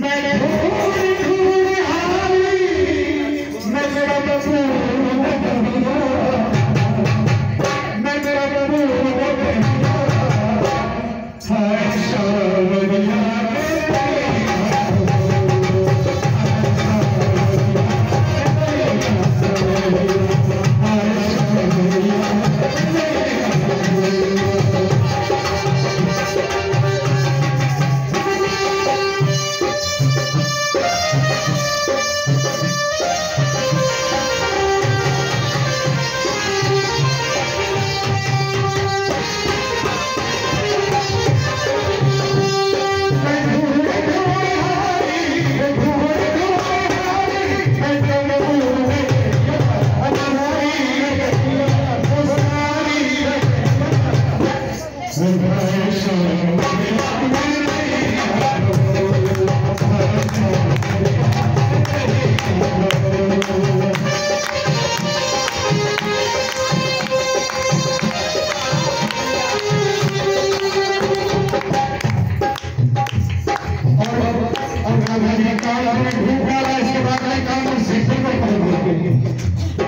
मैं काम धूप वाला इसके बाद में काम और सीखने को